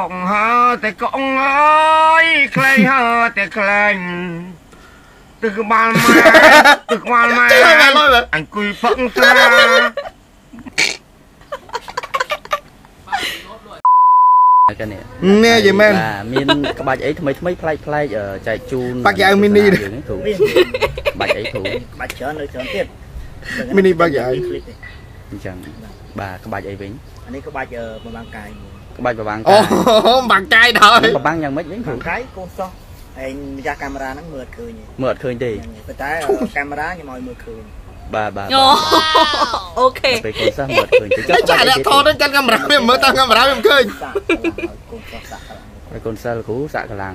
អង្គហើតែកងអើយខ្លែងហើតែខ្លែងទឹកក្បាលម៉ែទឹកក្បាលម៉ែអង្គុយផឹកស្រាកានេះនេះយីមែនមានក្បាច់អីថ្មីថ្មីប្លែកប្លែកចែកជូនបាក់យ៉ាវមីនីទូក្បាច់អីទូក្បាច់ច្រើននៅច្រើនទៀតមីនីបាក់យ៉ាវអញ្ចឹងបាទក្បាច់អីវិញអានេះក្បាច់ប្រមាណកាយមួយ ក្បាច់ប្រវាងអូកាយបាក់កាយដល់ប្រវាងយ៉ាងម៉េចវិញគ្រូបំងកាយកូនសោះឯងម្ចាស់កាមេរ៉ាហ្នឹងមើលអត់ឃើញទេមើលអត់ឃើញទេប៉ុន្តែអឺកាមេរ៉ាខ្ញុំឲ្យមើលឃើញបាទបាទអូអូខេពេលកូនសិស្សមើលអត់ឃើញទេចុះក្បាចាច់អីអ្នកទៀតថតទៅកាន់កាមេរ៉ាវាមើលតាមកាមេរ៉ាវាមិនឃើញសាក់កន្លងឲ្យកូនសោះសាក់កន្លងហើយកូនសិស្សគ្រូសាក់កម្លាំង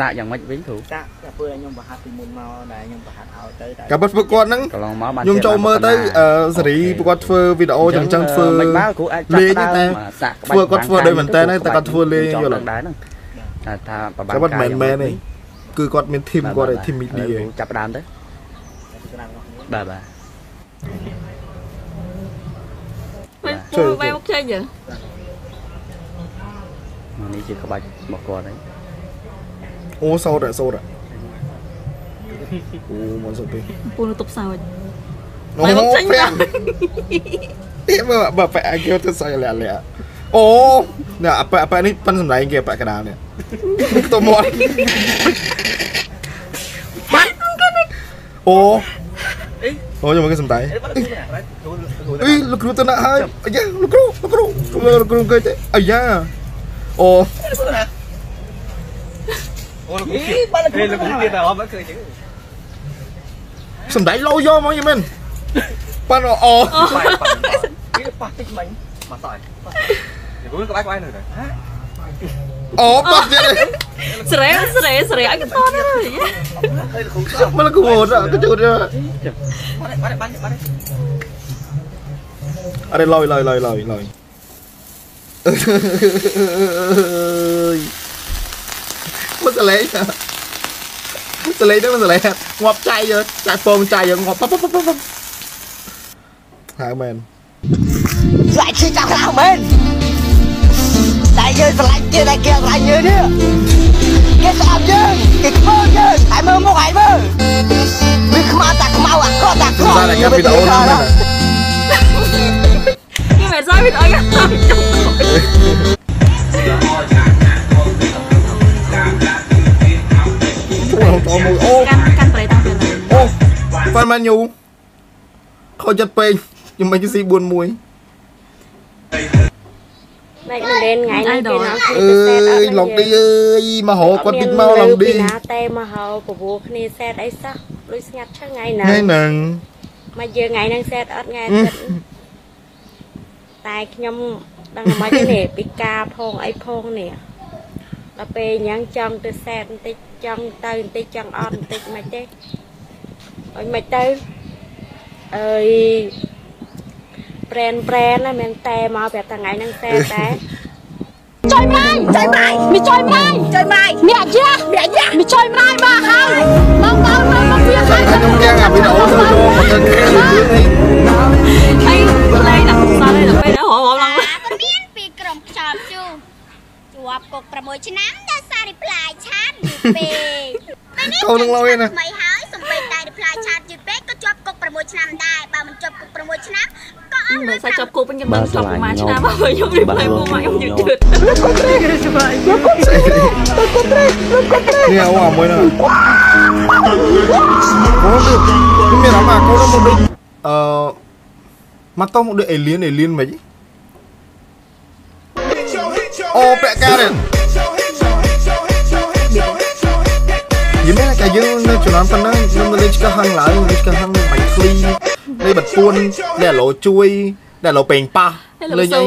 សាក់យ៉ាងម៉េចវិញគ្រូសាក់តែពេលខ្ញុំប្រហាត់ពីមុនមកដែលខ្ញុំប្រហាត់ឲ្យទៅតែកាពិតពួកគាត់ហ្នឹងកន្លងមកបានខ្ញុំចូលមើលទៅអឺសេរីពួកគាត់ធ្វើវីដេអូចឹងចឹងធ្វើមិនបានគ្រូអាចលេងចាប់តែដើមសាក់ក្បាច់ធ្វើគាត់ធ្វើដូចមែនតើតែគាត់ធ្វើលេងយល់ដល់ដែរហ្នឹងថាថាប្រវាងកាពិតមិនមែនទេគឺគាត់មានធីមគាត់ឯធីមមីឌីឯងចាប់ដើមទៅស្នាមរបស់ខ្ញុំបាទបាទមិនជួយពូបែបមកចេញយើនេះជាក្បាច់របស់គាត់ហ្នឹង អូសោតអ่ะសោតអ่ะអូមកសុខពេកពូនៅតុបសោចអូបែបមកចេញប្រាំអេមើលបើប៉ែគេទៅសៃលាក់លាក់អូនេះអប៉ែប៉ែនេះប៉ិ នសម្ដែងគេប៉ែកដាលនេះទៅមកបាត់អូអូខ្ញុំមកគេសម្ដែងអីលោកគ្រូទៅណាហើយអាយ៉ាលោកគ្រូលោកគ្រូលោកគ្រូគេ មកឃើញចឹងសម្ដែងលោយកមកយីមែនប៉ាន់អូនេះប៉ះតិចមិញមកសោះយូរក្បាច់ក្បាច់នៅទៅអូប៉ះទៀតស្រែស្រែស្រែអញក៏តន់ហើយហើយលោកគ្រូសោះមកលោកគ្រូទៅជួយទៅបាត់បាត់បាត់បាត់អរេលយលយលយលយលយអើយមកសលេងសលេងហ្នឹងសលេងងាប់ចាយយកចាយពងចាយយកងាប់ប៉ប៉ប៉ប៉ហៅមែនស្លាច់ឈឺចាប់ខ្លាំងមែនតែយើងស្លាច់ទៀតតែគេស្លាច់យើងនេះគេស្អប់យើងគេខ្មោចយើងហើយមើលមុខហើយមើលវាខ្មៅតែខ្មៅអាក្រក់តែអាក្រសរក់សើរតែកាប់វីដេអូហ្នឹងណាគេមិនសើវីដេអូយ៉ាង ហ្វានម៉ាញូខូចចិត្តពេកខ្ញុំមិនស៊ី41ម៉េចមិនលេនថ្ងៃនេះគេនាំគ្នាអទៅសេតអើត់យឡុងឌីអើយមកហៅគាត់តិចមកឡុងឌីពីណាតែមកហៅពពោះគ្នាសេតអីសោះដូចស្ងាត់ឆឹងថ្ងៃណាថ្ងៃហ្នឹងមកយើងថ្ងៃហ្នឹងសេតអត់ថ្ងៃអាទិត្យតែខ្ញុំដឹងមិនទេនេះពីការផងអីផងនេះដល់ពេលអញ្ចឹងចង់ទៅសេតបន្តិចចង់ទៅបន្តិចចង់អត់បន្តិចមិនទេ អុយមិនទៅអើយប្រែនប្រែនណាមែនតែមកប្រាប់ថាថ្ងៃហ្នឹងសេតតែចុយម្លាយចុយម្លាយមីចុយម្លាយចុយម្លាយមាក់យ៉ាមាក់យ៉ាមីចុយម្លាយមកហើយមកមកមកមកវាហើយខ្ញុំទាំងអាវីដេអូទៅយកមកទៅគេអីលេងដល់សល់ហើយដល់ពេលដល់រមឡើងអាពមានពីក្រុមខ្យល់ជូជាប់គុក6ឆ្នាំដល់សាររីផ្លាយឆាតយូរពេកកូននឹងលយណា នលុយសាច់ជាប់គូពេញខ្ញុំមិនស្លាប់ប្រហែលឆ្នាំហើយខ្ញុំរៀបផ្លែពូមកខ្ញុំយឺតយឺតនេះអូអាមួយហ្នឹងអូនេះមានអាមកកូនមកដូចអឺមកតោះមកដូចអេលៀនអេលៀនមិនអូពាក់ការនេះយីមែនតែយើងនៅជំនាន់ប៉ុណ្ណឹងខ្ញុំលេងឆ្កឹះហឹងឡើងលេងឆ្កឹះហឹងបាញ់ឃ្លី លេងបាត់ពួនលេងអាឡូជួយលេងអាឡូពេងប៉ះលេងអី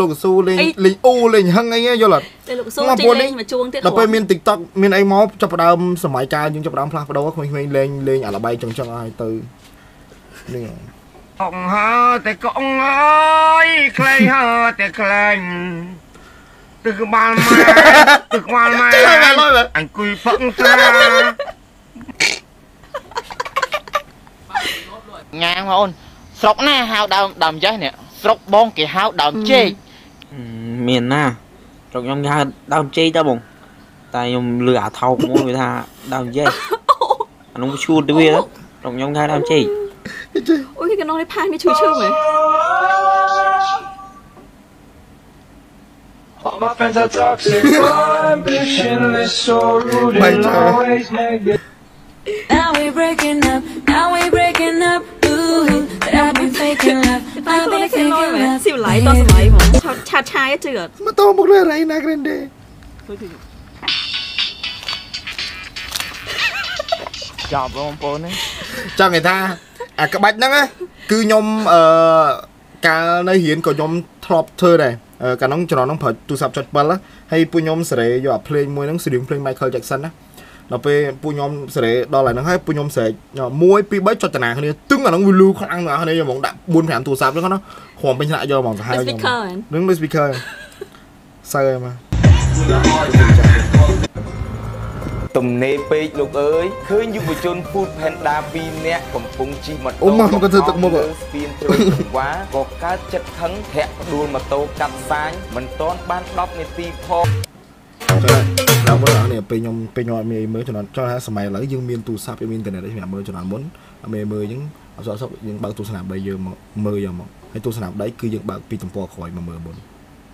លោកស៊ូលេងលេងអ៊ូលេងហឹងអីយល់អត់តែលោកស៊ូចេញលេងមកជួងទៀតដល់ពេលមាន TikTok មានអីមកចាប់ផ្ដើមសម័យកាលយើងចាប់ផ្ដើមផ្លាស់ប្ដូរក្មេងៗលេងលេងអាល្បែងចឹងចឹងហើយទៅនេះកងហើតែកងអើយក្លែងហើតែក្លែងទឹកក្បាលម៉ែទឹកក្បាលម៉ែចេះហើយឡើយមើលអង្គុយផឹកស្រា ងាងបងអូនស្រុកណាហៅដើមដើមចេះនេះស្រុកបងគេហៅដើមចេកមានណាស្រុកខ្ញុំគេហៅដើមជ័យតើបងតែខ្ញុំលឺអាថោកមួយវាថាដើមជ័យអានោះឈួលទៅវាទៅស្រុកខ្ញុំគេហៅដើមជ័យអូយគេកណ្ដងនេះផាសនេះឈឺឈឺមែន All my friends are toxic, ambitionless, so rude, Mày and trời. always negative. Now we're breaking up, គេលយ faking មែន love. ស៊ីវឡៃតសម័យហ្មងឆាតឆាតឆាយជឿអត់មកតមកលើរៃណា Grande ចាប់បងប្អូននេះចង់និយាយថាអាក្បាច់ហ្នឹងណាគឺខ្ញុំអឺកាលនៅរៀនក៏ខ្ញុំធ្លាប់ធ្វើដែរអឺកាលហ្នឹងចំណងហ្នឹងប្រើទូរស័ព្ទចុច7ណាហើយពួកខ្ញុំសេរីយកអាភ្លេងមួយហ្នឹងស្រៀងភ្លេង Michael Jackson ណា ដល់ពេលពួកខ្ញុំសេរីដល់ហើយហ្នឹងហើយពួកខ្ញុំស្រែក1 2 3ចុចតាណាគ្នាទឹងអាហ្នឹងវាលឺខ្លាំងណាស់គ្នាហ្មងដាក់4 5ទូរស័ព្ទហ្នឹងណាគ្រាំពេញថ្នាក់យកហ្មងសាហាវ speaker មែននឹងលើ speaker សើមកទំនេរពេកលោកអើយឃើញយុវជន Food Panda 2នាក់កំពុងជិះម៉ូតូអូម៉ាស់មកក៏ធ្វើទឹកមុខហ៎លើស្ពានជ្រោយចង្វាក៏កើតចិត្តខឹងធាក់ផ្ដួលម៉ូតូកាត់សាញមិនទាន់បាន10នាទីផង ចាំដល់មើលអានេះពេលខ្ញុំពេលខ្ញុំអត់មានអីមើលចំនួនចង់ថាសម័យឥឡូវយើងមានទូរស័ព្ទយើងមានអ៊ីនធឺណិតហើយសម្រាប់មើលចំនួនមុនអត់មានមើលអញ្ចឹងអត់សោះសោះយើងបើកទូរស័ព្ទដៃយើងមកមើលយកមកហើយទូរស័ព្ទដៃគឺយើងបើកពីទំព័រក្រោយមកមើលមុន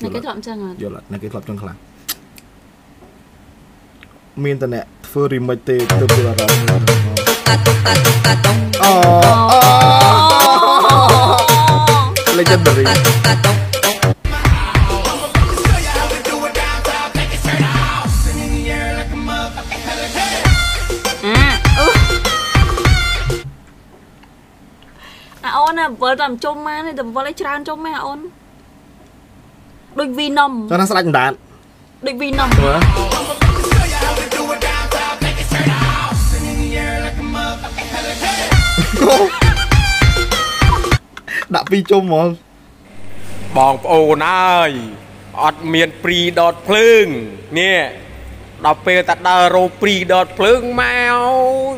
តែគេធ្លាប់អញ្ចឹងអត់យល់អត់ណាគេធ្លាប់ចឹងខ្លាំងមានតែអ្នកធ្វើ remake ទេទៅពីអារម្មណ៍អូអូ legendary ណាវល់តែជុំមកនេះតែវល់ឲ្យច្រើនជុំមកអាអូនដូចវីនំចង់ថាស្ដាច់ម្ដាតដូចវីនំមើលដាក់ពីរជុំហ្មងបងប្អូនអើយអត់មានព្រីដតភ្លើងនេះដល់ពេលតាដើររោព្រីដតភ្លើងមក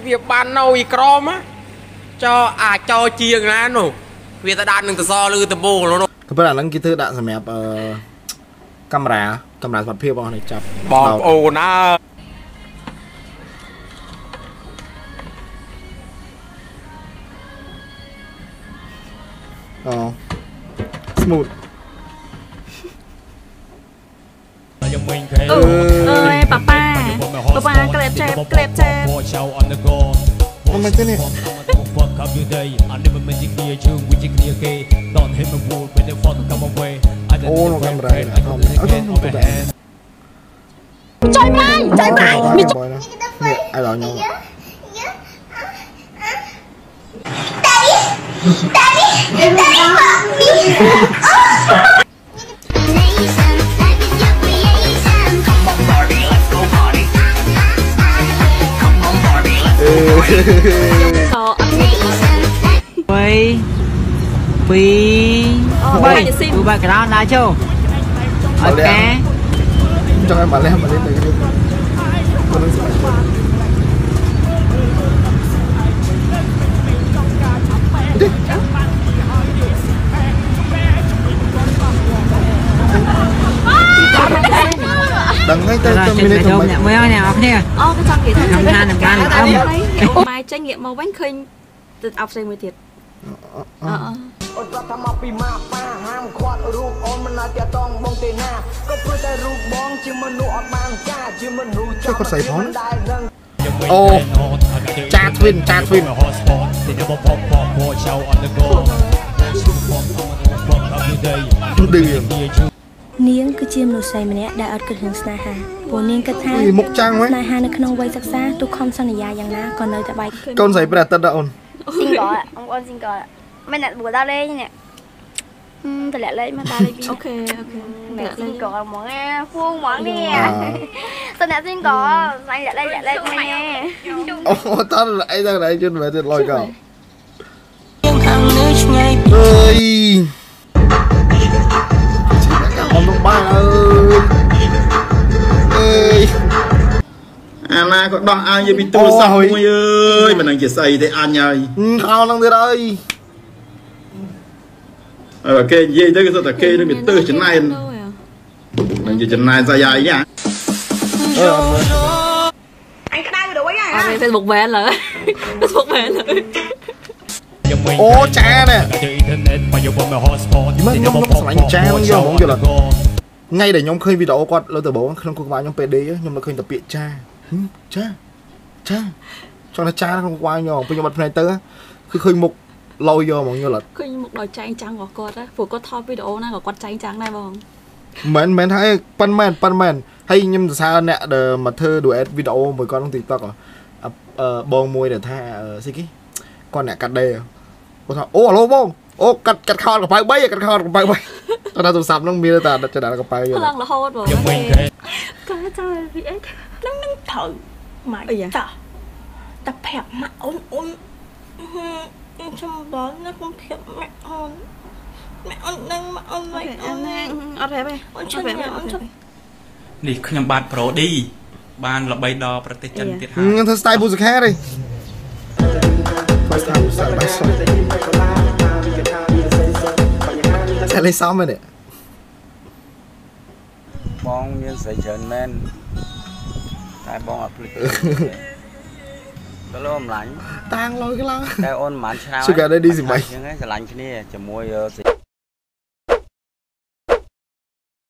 វាបាននៅអ៊ីក្រមណា ចោអាចោជាងណានោះវាទៅដាក់នឹងតសលឺតបូលនោះក៏ប៉ុន្តែអាហ្នឹងគេធ្វើដាក់សម្រាប់អឺកាមេរ៉ាកាមេរ៉ាសុខភាពរបស់នេះចាប់បងប្អូនអើយអូ smooth អឺអើយប៉ាប៉ាប៉ាប៉ាក្លែបចែបក្លែបចែបមិនមែនទេនេះ come your day I never meant to clear you with you clear gay Don't hit my wall when the father come away I don't know when bread I don't know when on my hand Trời mày, trời mày, mày chơi Nè, ai đó nhau Daddy, daddy, daddy, mommy Hey 2 3គឺបាក់ក្រោដល់ចូលអូខេចង់ឲ្យមកលេះមកលេះទៅនេះគាត់នឹងស្បាយបាដឹងហើយទៅទៅមានទៅអ្នកមើលអ្នកនរគ្នាអូក៏ចង់និយាយថាខ្ញុំថានឹងបានអឹមម៉ែចេញងាកមកវិញឃើញទៅអបផ្សេងមួយទៀតអឺអឺ អូនប្រាប់ថាមកពីម៉ាប៉ាហាមខាត់រូបអូនមិនណាតាតងបងទេណាក៏ព្រោះតែរូបបងជាមនុស្សអត់បានការជាមនុស្សចង់ដែលនឹងអូចាទ្វិនចាទ្វិន They never pop pop watch out on the go. Fuck up your day. ឌឺនាងគឺជាមនុស្សស្រីម្នាក់ដែលអត់គិតរឿងស្នេហាព្រោះនាងគិតថាអីមុខចាំងហ៎ស្នេហានៅក្នុងវ័យសិក្សាទោះខំសន្យាយ៉ាងណាក៏នៅតែបែកកូនស្រីព្រះអាទិត្យដែរអូន single ạ ông con single ạ mấy nè bữa tao lên nè ừ, tao lẹ lên mà tao lên អូខេអូខេ mẹ លេ single món nghe phuông món nè sao nè single anh lẹ lên lẹ lên nè អូតើអីដល់អីជន់មែនទេលុយកោយើងខាងនៅឆ្ងាយអើយខ្ញុំនឹងបានអើយអើយអាណាក៏ដោះអាយយកពីទូរស័ព្ទមួយអើយមិននឹងជាស្អីទេអញហើយខោនឹងទៀតអើយហើយបើ គេនិយាយទៅគេសុទ្ធតែគេនឹងវាទើសចំណែននឹងជាចំណាយស្អីអាយនេះអឺ anh cái đai rồi đấy អត់ Facebook ban ឡើយ Facebook ban ឡើយអូចាណែទៅអ៊ីនធឺណិតមកយកមក hotspot មិនខ្ញុំខ្ញុំស្រឡាញ់ចាហ្នឹងយកហ្មងយល់អត់ថ្ងៃដែលខ្ញុំឃើញវីដេអូគាត់លើទៅបងក្នុងគុកក្បាលខ្ញុំពេលដេកខ្ញុំនៅឃើញតែពាក្យចាហឹមចាចាចង់ថាចាក្នុងគុកក្បាលខ្ញុំពេលខ្ញុំបាត់ភ្នែកទៅគឺឃើញមុខ ឡយយកហ្មងយល់អត់ឃើញមុខដល់ចែងចាំងរបស់គាត់ណាព្រោះគាត់ថតវីដេអូណាក៏គាត់ចែងចាំងដែរបងមិនមែនហើយប៉ិនមែនប៉ិនមែនហើយខ្ញុំសរសើរអ្នកដែលមកធ្វើ duet វីដេអូមួយគាត់ក្នុង TikTok អឺបងមួយដែលថាស្អីគេគាត់អ្នកកាត់ដេគាត់ថាអូអាឡូបងអូកាត់កាត់ខោកប៉ៅ3កាត់ខោកប៉ៅ3តើទូរស័ព្ទហ្នឹងមានតែចដាកប៉ៅយខ្ល់លាំងរហូតបងខ្ញុំវិញគេកាចោល VX នឹងនឹងត្រូវម៉ាច់អីយ៉ាចាតែប្រាប់ម៉ាក់អូនអូន ខ្ញុំបងណាខ្ញុំប្រាប់ម៉ាក់អូនម៉ាក់អូននឹងម៉ាក់អូនមិនអូនអត់ប្រាប់ទេអូនជួយញ៉ាំអូនជួយនេះខ្ញុំបាទប្រូឌីបានល្បីដល់ប្រទេសចិនទៀតហើយខ្ញុំធ្វើ style ពូសខាទេ first time style by song តែលេសំមែនទេបងមានស្រីច្រើនមែនតែបងអត់ភ្លេច ទៅលោអំឡាញ់តាំងលុយខ្លាំងតែអូនមិនឆ្លា Sugar Daddy សិមអញ្ចឹងឯងស្រឡាញ់គ្នាជាមួយស្រី